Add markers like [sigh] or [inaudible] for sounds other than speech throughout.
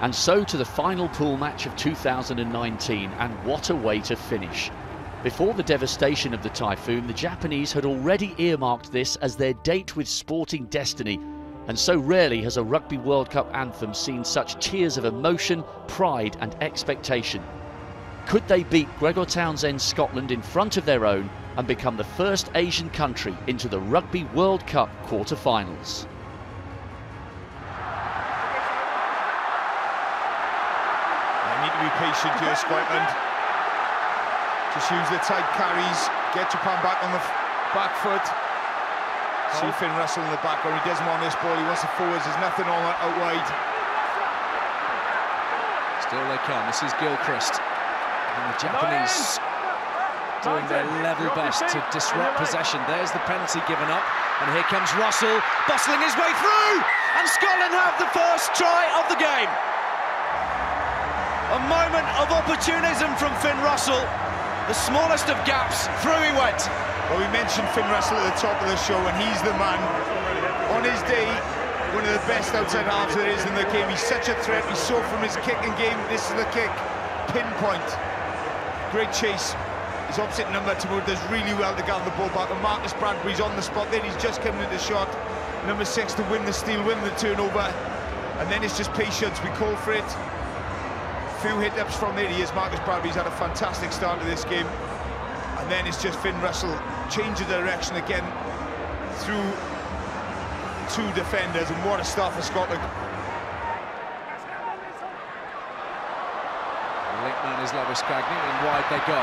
And so to the final pool match of 2019, and what a way to finish. Before the devastation of the typhoon, the Japanese had already earmarked this as their date with sporting destiny, and so rarely has a Rugby World Cup anthem seen such tears of emotion, pride, and expectation. Could they beat Gregor Townsend's Scotland in front of their own and become the first Asian country into the Rugby World Cup quarter-finals? Be patient here, Scotland. Just use the tight carries, get Japan back on the back foot. See Finn Russell in the back background. He doesn't want this ball. He wants the forwards. There's nothing on that out wide. Still they come. This is Gilchrist. And the Japanese doing their level best to disrupt possession. There's the penalty given up. And here comes Russell, bustling his way through! And Scotland have the first try of the game. Moment of opportunism from Finn Russell. The smallest of gaps, through he went. Well, we mentioned Finn Russell at the top of the show, and he's the man. On his day, one of the best outside halves there is in the game. He's such a threat. We saw from his kicking game, this is the kick. Pinpoint. Great chase. His opposite number Tamura does really well to gather the ball back. And Magnus Bradbury's on the spot then. He's just coming into shot. Number six to win the steal, win the turnover. And then it's just patience. We call for it few hit-ups from there. He is Magnus Bradbury's had a fantastic start to this game. And then it's just Finn Russell change of direction again through two defenders. And what a start for Scotland. The link man is Labuschagne, and wide they go.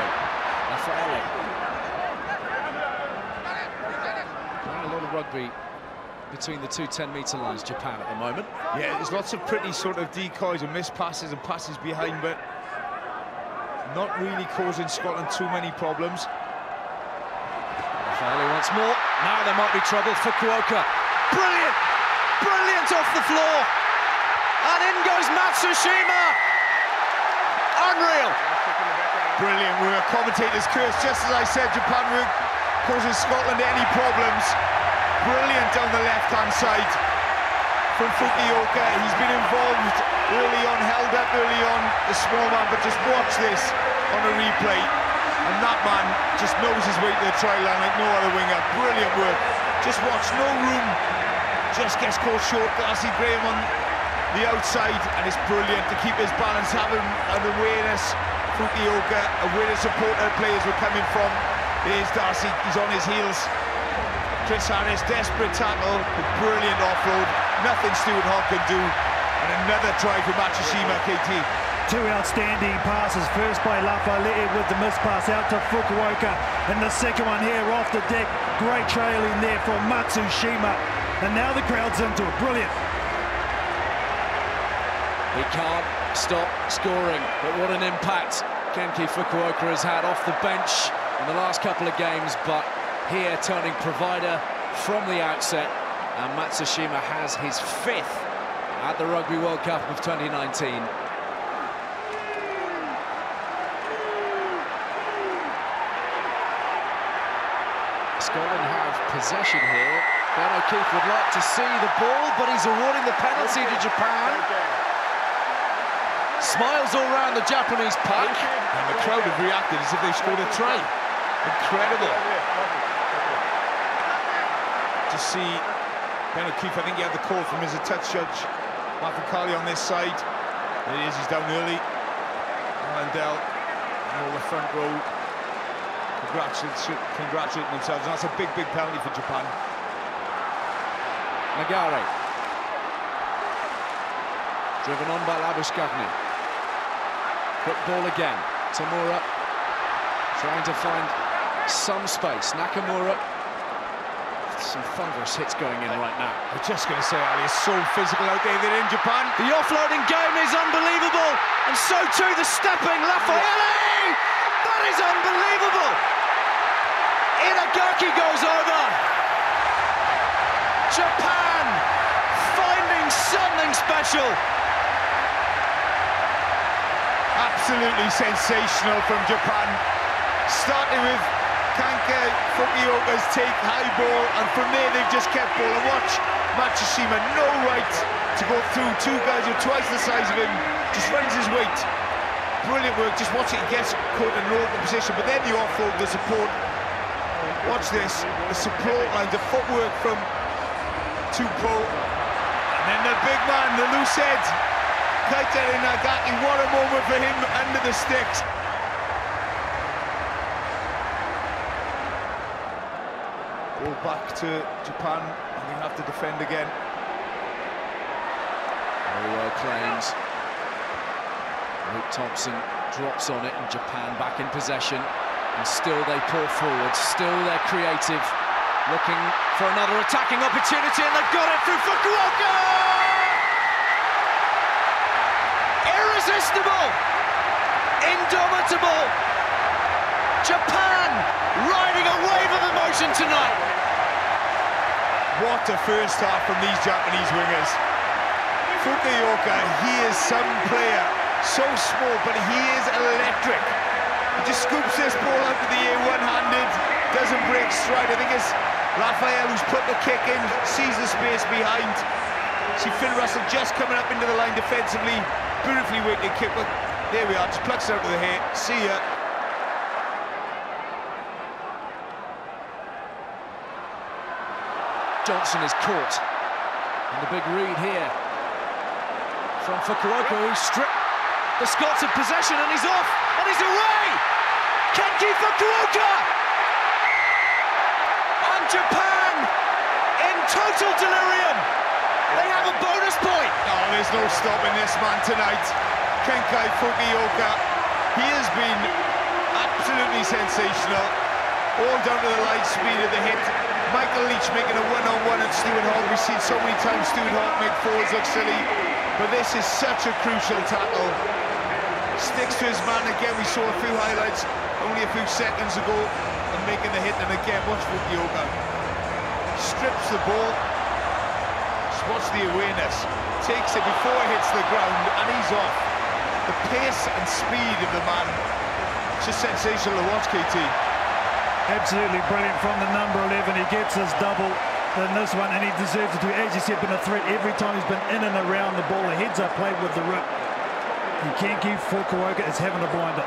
A lot of rugby between the two 10-metre lines, Japan at the moment. Yeah, there's lots of pretty sort of decoys and missed passes and passes behind, but not really causing Scotland too many problems. Lafaele once more. Now there might be trouble. for Kuoka. Brilliant! Brilliant off the floor! And in goes Matsushima! Unreal! Brilliant. We were commentators curse, just as I said, Japan were causing Scotland any problems. Brilliant on the left-hand side from Fukuoka. He's been involved early on, held up early on, the small man, but just watch this on a replay. And that man just knows his way to the try line like no other winger. Brilliant work. Just watch, no room. Just gets caught short. Darcy Graham on the outside, and it's brilliant to keep his balance, having an awareness. Fukuoka, where the supporter players were coming from. Here's Darcy, he's on his heels. Chris Harris, desperate tackle, brilliant offload. Nothing Stuart Hogg can do. And another try for Matsushima, KT. Two outstanding passes. First by Lafaele with the miss pass out to Fukuoka. And the second one here off the deck. Great trailing there from Matsushima. And now the crowd's into it. Brilliant. He can't stop scoring, but what an impact Kenki Fukuoka has had off the bench in the last couple of games, but here turning provider from the outset. And Matsushima has his fifth at the Rugby World Cup of 2019. Scotland have possession here. Ben O'Keeffe would like to see the ball, but he's awarding the penalty to Japan. Smiles all round the Japanese pack. And the crowd have reacted as if they scored a try. Incredible. To see Ben O'Keeffe, I think he had the call from his touch judge, Martin Carley on this side. There he is, he's down early. Mandel, and all the front row congratulating, congratulating themselves. And that's a big, big penalty for Japan. Nagare. Driven on by Labuschagne. Quick ball again. Tamura trying to find some space. Nakamura. Some thunderous hits going in right now. I'm just going to say, Ali, it's so physical out there. In Japan. The offloading game is unbelievable. And so too the stepping. Lafaele! That is unbelievable. Inagaki goes over. Japan finding something special. Absolutely sensational from Japan. Starting with Kanka, Fukuoka's take high ball, and from there they've just kept ball. And watch Matsushima, no right to go through. Two guys who are twice the size of him, just runs his weight. Brilliant work, just watch it, he gets caught in an open position, but then the offload, the support. Watch this, the support line, the footwork from Tupou. And then the big man, the loose head, Keita Inagaki, what a moment for him under the sticks. Back to Japan, and we have to defend again. Very well claims. Luke Thompson drops on it, and Japan back in possession. And still they pour forward, still they're creative, looking for another attacking opportunity, and they've got it through Fukuoka! Irresistible! Indomitable! Japan riding a wave of emotion tonight. What a first half from these Japanese wingers. Fukuoka, he is some player, so small, but he is electric. He just scoops this ball out of the air one-handed, doesn't break stride. I think it's Lafaele who's put the kick in, sees the space behind. See Finn Russell just coming up into the line defensively, beautifully weighted kick, but there we are, just plucks it out of the hair. See ya. Johnson is caught. And the big read here from Fukuoka, who stripped the Scots in possession, and he's off, and he's away! Kenki Fukuoka! And Japan in total delirium! They have a bonus point! Oh, there's no stopping this man tonight. Kenki Fukuoka, he has been absolutely sensational. All down to the light speed of the hit. Michael Leitch making a one-on-one at Stuart Hogg. We've seen so many times Stuart Hogg make forwards look silly, but this is such a crucial tackle. Sticks to his man again. We saw a few highlights only a few seconds ago and making the hit. And again, watch Fukuoka. Strips the ball. Just watch the awareness. Takes it before it hits the ground and he's off. The pace and speed of the man. It's just sensational to watch, KT. Absolutely brilliant from the number 11. He gets his double in this one, and he deserves it to. As you said, been a threat every time he's been in and around the ball. The heads up played with the rip. You can't Kenki Fukuoka is having a blinder.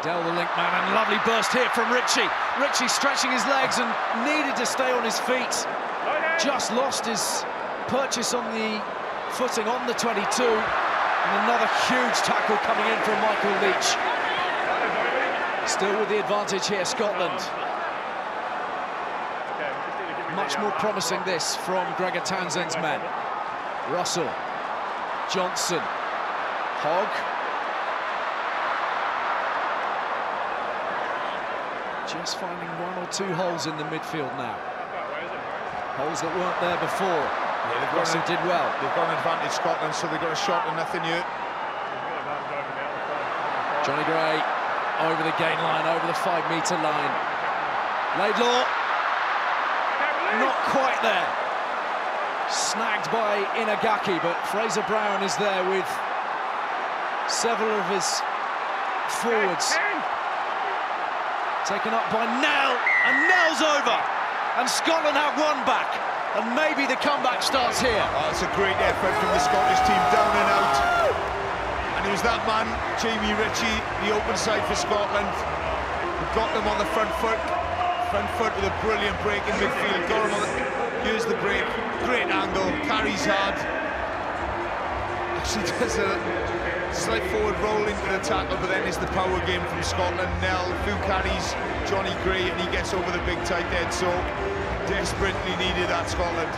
Dell the link man, and lovely burst here from Ritchie. Ritchie stretching his legs and needed to stay on his feet. Just lost his purchase on the footing on the 22. And another huge tackle coming in from Michael Leitch. Still with the advantage here, Scotland. Much more promising this from Gregor Townsend's men. Russell, Johnson, Hogg. Just finding one or two holes in the midfield now. Holes that weren't there before. Yeah, Russell an- did well. They've got an advantage, Scotland, so they've got a shot and nothing new. Jonny Gray over the gain line, over the five metre line. Laidlaw, not quite there. Snagged by Inagaki, but Fraser Brown is there with several of his forwards. Taken up by Nel, and Nel's over. And Scotland have one back. And maybe the comeback starts here. Oh, a great effort from the Scottish team, down and out. And it was that man, Jamie Ritchie, the open side for Scotland, who got them on the front foot. Front foot with a brilliant break in midfield. Got him on the, the break. Great angle, carries hard. Actually [laughs] does a slight forward roll into the tackle, but then it's the power game from Scotland. Nel, few carries, Jonny Gray, and he gets over the big tight head. So desperately needed that Scotland.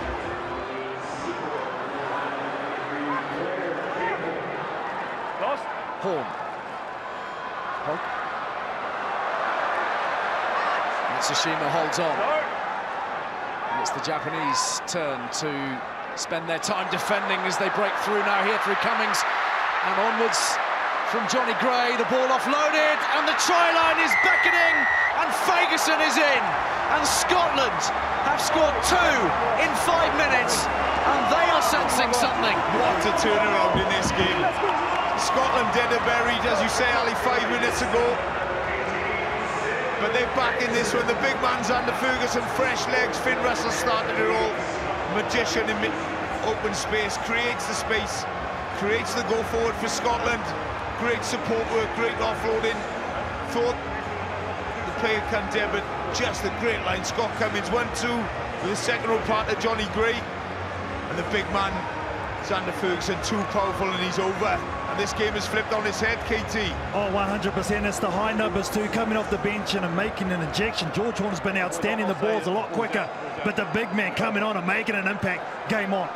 Horne. Hogg. Matsushima on. And it's the Japanese turn to spend their time defending as they break through now here through Cummings. And onwards from Jonny Gray, the ball offloaded, and the try line is beckoning, and Fagerson is in. And Scotland have scored two in five minutes, and they are sensing something. What a turnaround in this game. Scotland dead and buried, as you say, Ali, five minutes ago. But they're back in this one. The big man's under Fagerson, fresh legs. Finn Russell started it all. Magician in open space, creates the space, creates the go forward for Scotland. Great support work, great offloading. Thought the player can dare, but just a great line. Scott Cummings, 1-2 with the second row partner, Jonny Gray. And the big man, Zander Fagerson, too powerful and he's over. And this game has flipped on its head, KT. Oh, 100%. It's the high numbers too, coming off the bench and making an injection. George Horne's been outstanding. The ball's a lot quicker. But the big man coming on and making an impact. Game on.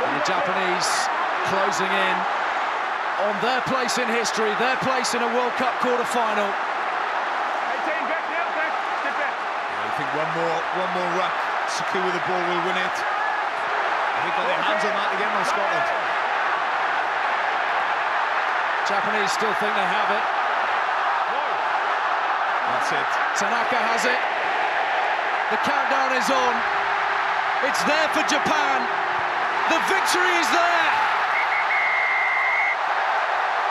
And the Japanese closing in on their place in history, their place in a World Cup quarter-final. I think one more, one more ruck, secure with the ball will win it. They've got their hands on that again on Scotland. Japanese still think they have it. That's it. Tanaka has it. The countdown is on. It's there for Japan. The victory is there.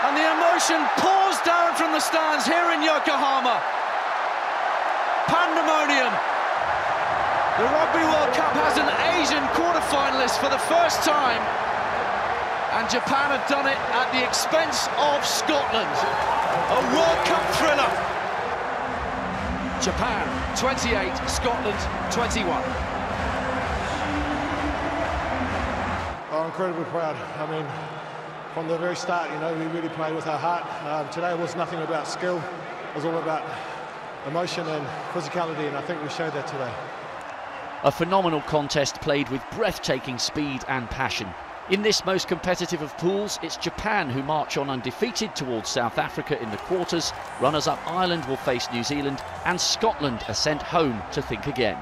And the emotion pours down from the stands here in Yokohama. The Rugby World Cup has an Asian quarter-finalist for the first time. And Japan have done it at the expense of Scotland. A World Cup thriller. Japan 28, Scotland 21. Oh, incredibly proud. I mean, from the very start, you know, we really played with our heart. Um, today was nothing about skill. It was all about emotion and physicality, and I think we showed that today. A phenomenal contest played with breathtaking speed and passion. In this most competitive of pools, it's Japan who march on undefeated towards South Africa in the quarters. Runners up Ireland will face New Zealand, and Scotland are sent home to think again.